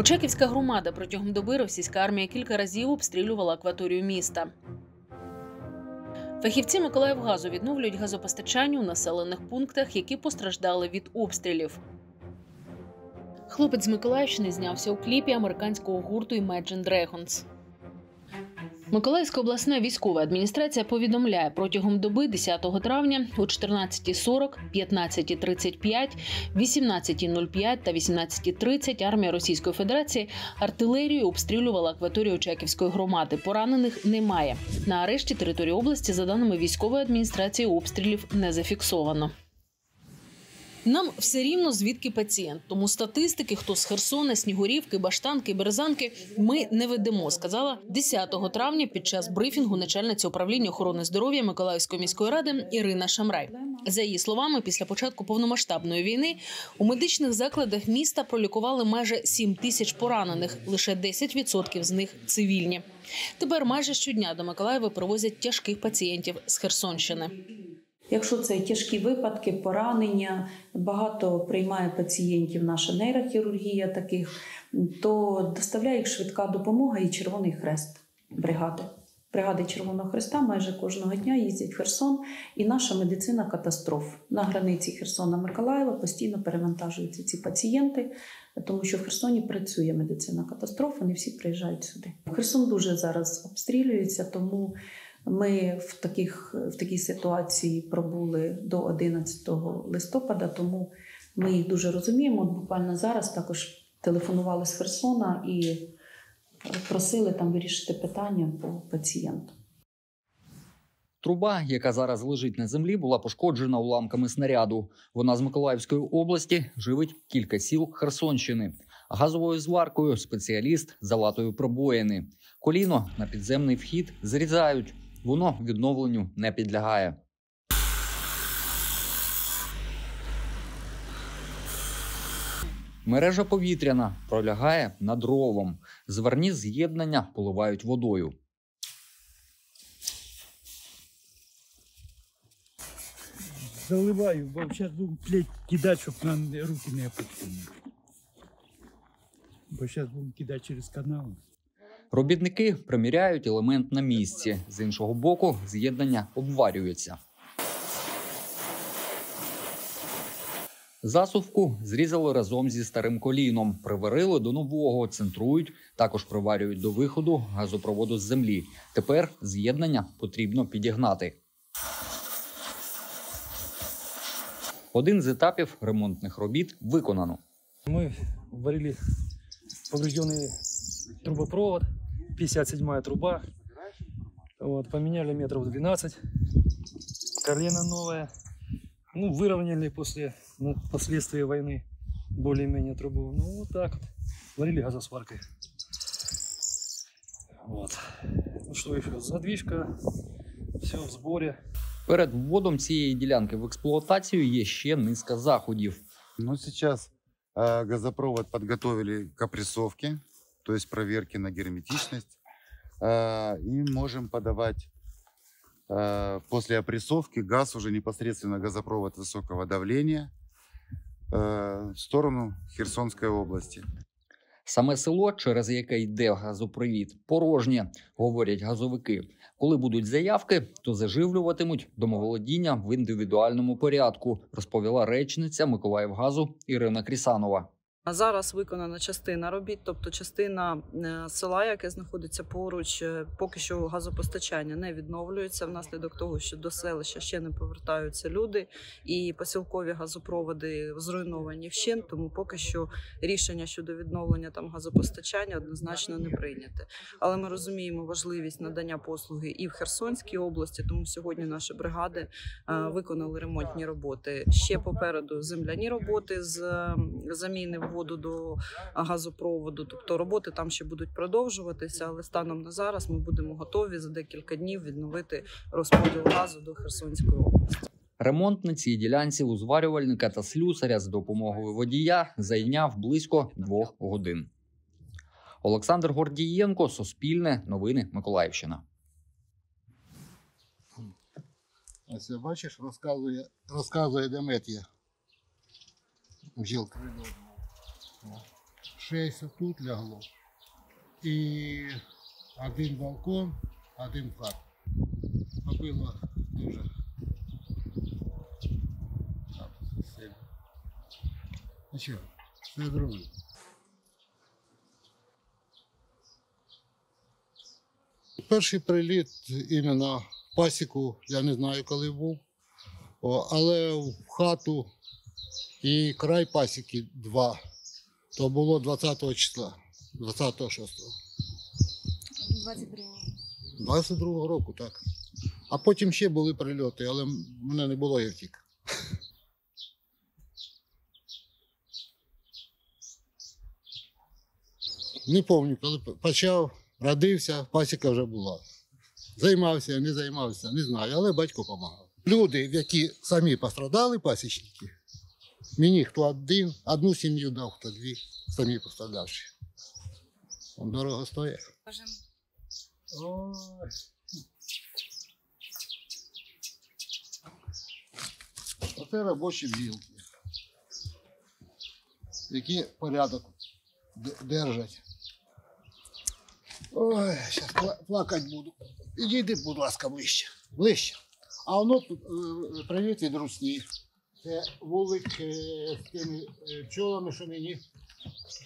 Очаківська громада протягом доби російська армія кілька разів обстрілювала акваторію міста. Фахівці Миколаївгазу відновлюють газопостачання у населених пунктах, які постраждали від обстрілів. Хлопець з Миколаївщини знявся у кліпі американського гурту Imagine Dragons. Миколаївська обласна військова адміністрація повідомляє протягом доби 10 травня о 14.40, 15.35, 18.05 та 18.30 армія Російської Федерації артилерією обстрілювала акваторію Очаківської громади. Поранених немає. На арешті території області, за даними військової адміністрації, обстрілів не зафіксовано. Нам все рівно звідки пацієнт. Тому статистики, хто з Херсона, Снігурівки, Баштанки, Березанки, ми не ведемо. Сказала 10 травня під час брифінгу начальниця управління охорони здоров'я Миколаївської міської ради Ірина Шамрай. За її словами, після початку повномасштабної війни у медичних закладах міста пролікували майже 7 тисяч поранених. Лише 10% з них цивільні. Тепер майже щодня до Миколаєва привозять тяжких пацієнтів з Херсонщини. Якщо це тяжкі випадки, поранення, багато приймає пацієнтів наша нейрохірургія таких, то доставляє їх швидка допомога і Червоний Хрест бригади. Бригади Червоного Хреста майже кожного дня їздять в Херсон, і наша медицина катастроф на границі Херсона Миколаєва постійно перевантажуються ці пацієнти, тому що в Херсоні працює медицина катастроф. Вони всі приїжджають сюди. Херсон дуже зараз обстрілюється, тому ми в таких в такій ситуації пробули до 11 листопада, тому ми їх дуже розуміємо. Буквально зараз також телефонували з Херсона і просили там вирішити питання по пацієнту. Труба, яка зараз лежить на землі, була пошкоджена уламками снаряду. Вона з Миколаївської області живить кілька сіл Херсонщини. Газовою зваркою спеціаліст залатою пробоїни. Коліно на підземний вхід зрізають. Воно відновленню не підлягає. Мережа повітряна пролягає над ровом. Зверні з'єднання поливають водою. Заливаю, бо зараз буду плеть кидати, щоб нам руки не опустили. Бо зараз будемо кидати через канал. Робітники приміряють елемент на місці. З іншого боку, з'єднання обварюється. Засувку зрізали разом зі старим коліном, приварили до нового, центрують, також приварюють до виходу газопроводу з землі. Тепер з'єднання потрібно підігнати. Один з етапів ремонтних робіт виконано. Мы варили поврежденный трубопровод, 57-я труба. Вот, поменяли метров 12, колено новое. Ну, выровняли после ну, последствий войны более-менее трубу. Ну, вот так вот. Варили газосваркой. Вот. Ну что еще? Задвижка. Все в сборе. Перед вводом цієї ділянки в експлуатацію є ще низка заходів. Ну, сейчас э, газопровод подготовили к опрессовке, то есть проверке на герметичность. Э, и можем подавать э, после опрессовки газ уже непосредственно газопровод высокого давления э, в сторону Херсонской области. Саме село, через яке йде газопровід, порожнє, говорять газовики. Коли будуть заявки, то заживлюватимуть домоволодіння в індивідуальному порядку, розповіла речниця Миколаївгазу Ірина Крісанова. А зараз виконана частина робіт, тобто частина е, села, яке знаходиться поруч, е, поки що газопостачання не відновлюється внаслідок того, що до селища ще не повертаються люди, і посілкові газопроводи зруйновані вщент, тому поки що рішення щодо відновлення там газопостачання однозначно не прийняте. Але ми розуміємо важливість надання послуги і в Херсонській області, тому сьогодні наші бригади е, виконали ремонтні роботи. Ще попереду земляні роботи з заміни вводу до газопроводу. Тобто роботи там ще будуть продовжуватися, але станом на зараз ми будемо готові за декілька днів відновити розподіл газу до Херсонської області. Ремонт на цій ділянці узварювальника та слюсаря з допомогою водія зайняв близько двох годин. Олександр Гордієнко, Суспільне, Новини Миколаївщина. Ось бачиш, розказує, розказує Деметія. Бджілка. Шесть тут лягло. І один балкон, один хат. Побило дуже. Сильно. Ну що, все зробили. Перший приліт іменно пасіку, я не знаю, коли був. Але в хату і край пасіки два. То було 20 числа, 26 22-го. 22-го року, так. А потім ще були прильоти, але мене не було, я втік. Не пам'ятаю, коли почав, родився, пасіка вже була. Займався, не займався, не знаю, але батько допомагав. Люди, які самі пострадали, пасічники, мені хто один, одну сім'ю дав, хто дві, самі пострадавші. Он дорого стоїть. Ой. Оце робочі бджілки, які порядок держать. Ой, зараз плакати буду. Підійди, будь ласка, ближче. Ближче. А воно тут е, привіт від русні. Це вулик е, з тими е, пчолами, що мені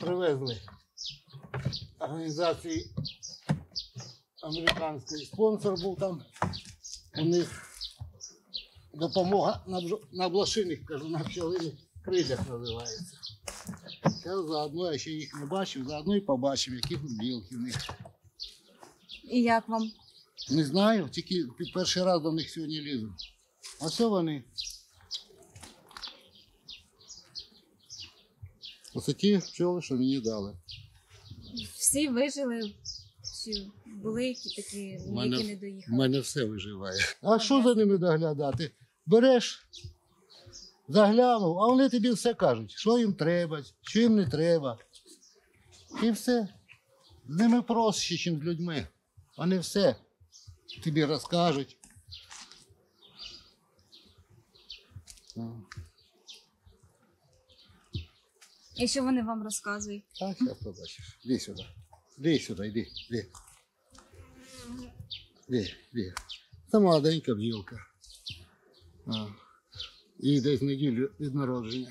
привезли. Організації американський спонсор був там. У них допомога на, блошиних, кажу, на пчелиних крилях називається. Це заодно я ще їх не бачив, заодно і побачив, які тут білки в них. І як вам? Не знаю, тільки перший раз до них сьогодні лізу. А що вони? Ось ті пчоли, що мені дали. Всі вижили? Чи були які такі, мене- які не У мене все виживає. А що за ними доглядати? Береш, заглянув, а вони тобі все кажуть, що їм треба, що їм не треба. І все. З ними проще, ніж з людьми. Вони все тобі розкажуть. Ну, І що вони вам розказують? Так, зараз побачиш. Іди сюди. Іди сюди, йди, йди. Іди, іди. Це молоденька бджілка. Їй десь неділю від народження.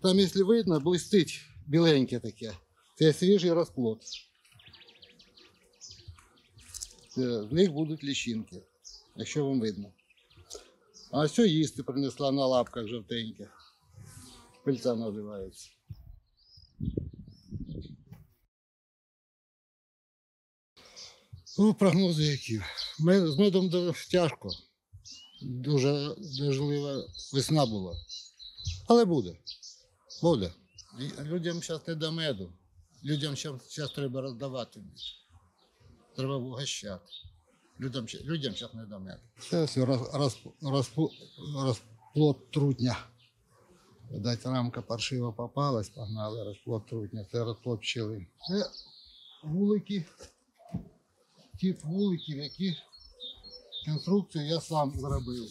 Там, якщо видно, блистить біленьке таке. Це свіжий розплод. З них будуть лічинки, якщо вам видно. А що їсти принесла на лапках жовтеньких. Пильця називається. Ну, прогнози які. Ми- З медом до- тяжко. Дуже дождлива весна була. Але буде. Буде. Людям зараз не до меду. Людям зараз треба роздавати. Треба вгощати. Людям, зараз не до меду. Це все розплод трутня. Видать, рамка паршиво попалась, погнали розплод трутня. Це розплод пчели. Це вулики тип вуликів, які конструкцію я сам зробив.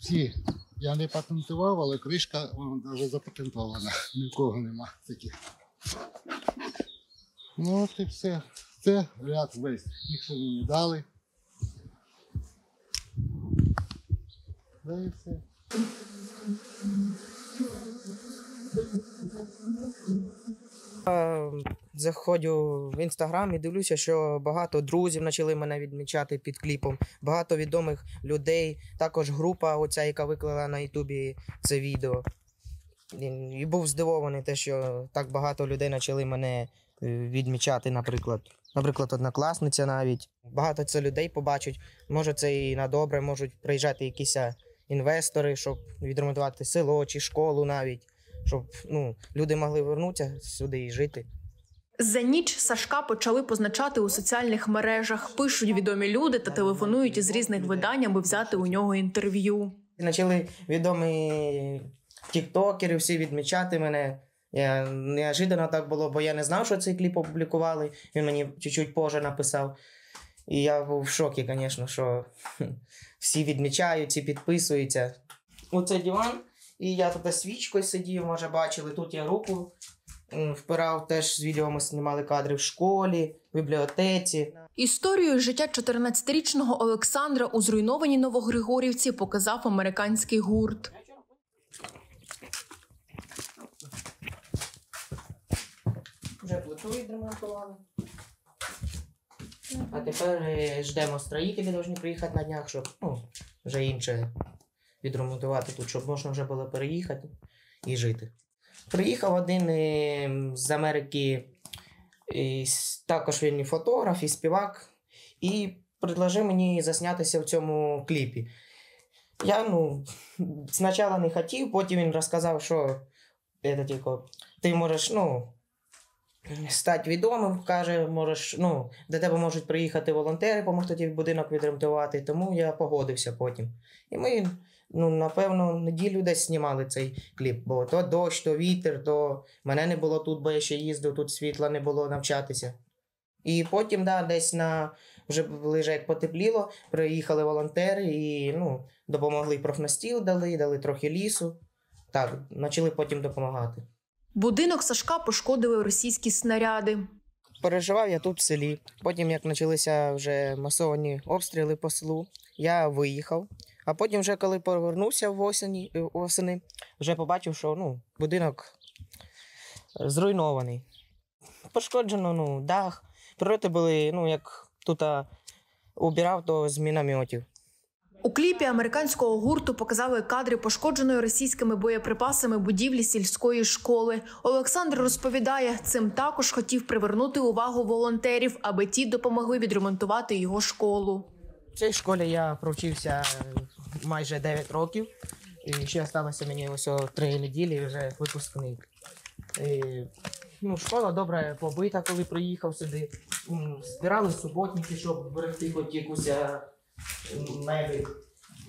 Всі я не патентував, але кришка вона навіть запатентована. Нікого нема таких. Ну от і все. Це ряд весь. Їх що мені дали. Да і все. Е, Заходжу в інстаграм і дивлюся, що багато друзів почали мене відмічати під кліпом, багато відомих людей. Також група, оця, яка виклала на Ютубі це відео. І, був здивований, те, що так багато людей почали мене е, відмічати, наприклад. Наприклад, однокласниця навіть. Багато це людей побачать. Може, це і на добре, можуть приїжджати якісь інвестори, щоб відремонтувати село чи школу навіть, щоб ну, люди могли вернутися сюди і жити. За ніч Сашка почали позначати у соціальних мережах. Пишуть відомі люди та телефонують із різних видань, аби взяти у нього інтерв'ю. Почали відомі тіктокери всі відмічати мене. Я неожиданно так було, бо я не знав, що цей кліп опублікували. Він мені чуть-чуть позже написав. І я був в шокі, звісно, що всі відмічають, всі підписуються. Оце диван І я тут свічкою сидів, може бачили, тут я руку впирав, теж з відео ми знімали кадри в школі, в бібліотеці. Історію життя 14-річного Олександра у зруйнованій Новогригорівці показав американський гурт. Вже плиту відремонтували. А тепер е, ждемо строїтелі, повинні приїхати на днях, щоб ну, вже інше відремонтувати тут, щоб можна вже було переїхати і жити. Приїхав один е, з Америки, і також він фотограф, і співак, і предложив мені заснятися в цьому кліпі. Я ну, спочатку не хотів, потім він розказав, що це, тільки, ти можеш, ну, стати відомим, каже, можеш, ну, до тебе можуть приїхати волонтери, допомогти тобі будинок відремонтувати, тому я погодився потім. І ми, ну, напевно, неділю десь знімали цей кліп, бо то дощ, то вітер, то мене не було тут, бо я ще їздив, тут світла не було навчатися. І потім, да, десь на вже ближе як потепліло, приїхали волонтери і ну, допомогли профнастіл дали, дали трохи лісу. Так, почали потім допомагати. Будинок Сашка пошкодили російські снаряди. Переживав я тут в селі. Потім, як почалися вже масовані обстріли по селу, я виїхав. А потім, вже коли повернувся в осені, е, осени, вже побачив, що ну, будинок зруйнований. Пошкоджено ну, дах. Прильоти були, ну, як тут убирав, то з мінометів. У кліпі американського гурту показали кадри пошкодженої російськими боєприпасами будівлі сільської школи. Олександр розповідає, цим також хотів привернути увагу волонтерів, аби ті допомогли відремонтувати його школу. В цій школі я провчився е, майже 9 років. І ще залишилося мені ось 3 неділі і вже випускник. І, ну, школа добре побита, коли приїхав сюди. Збирали суботники, щоб берегти хоч якусь е, м, мебіль.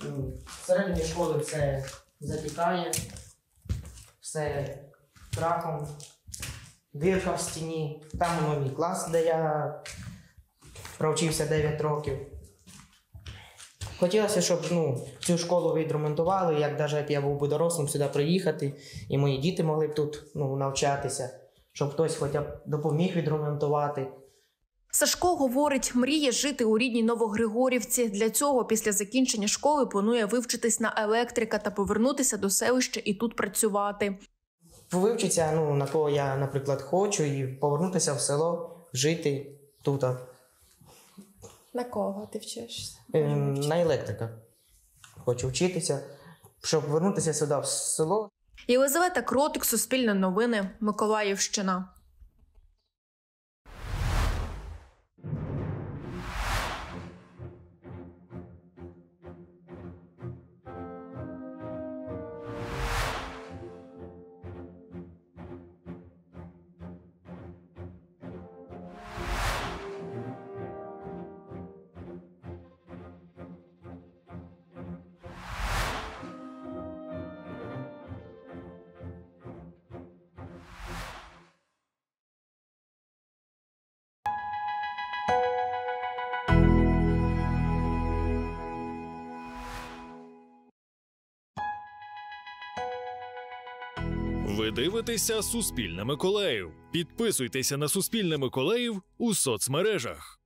М, Всередині школи все затікає, все крахом, дирка в стіні. Там мій клас, де я провчився 9 років. Хотілося, щоб ну, цю школу відремонтували, як навіть як я був би дорослим сюди приїхати, і мої діти могли б тут ну, навчатися, щоб хтось хоча б допоміг відремонтувати. Сашко говорить, мріє жити у рідній Новогригорівці. Для цього після закінчення школи планує вивчитись на електрика та повернутися до селища і тут працювати. Вивчитися, ну, на кого я, наприклад, хочу, і повернутися в село, жити тут. На кого ти вчишся? Ем, На електрика. Хочу вчитися, щоб повернутися сюди в село. Єлизавета Кротик, Суспільне новини, Миколаївщина. Ви дивитеся Суспільне Миколаїв. Підписуйтеся на Суспільне Миколаїв у соцмережах.